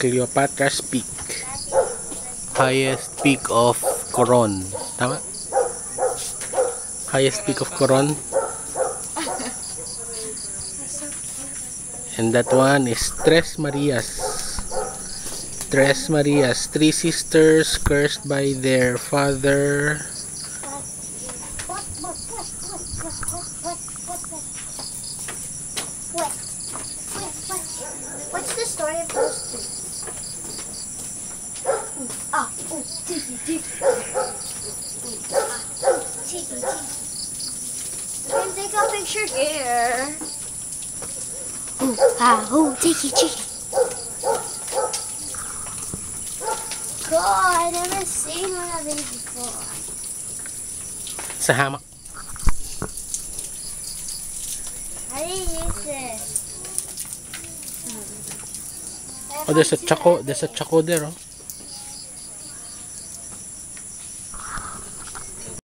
Cleopatra's Peak. Highest peak of Coron. Tama? Highest peak of Coron. And that one is Tres Marias. Tres Marias. Three sisters cursed by their father. What's the story of those two? Ooh, ah, ooh, tiki, tiki. Ooh, ah, ooh, tiki, tiki. Can take a picture here. Ooh, ah, ooh, tiki, tiki. Cool, I never seen one of these before. Sa hamak. How do you use this? Oh, there's a choco. There's a choco there, oh.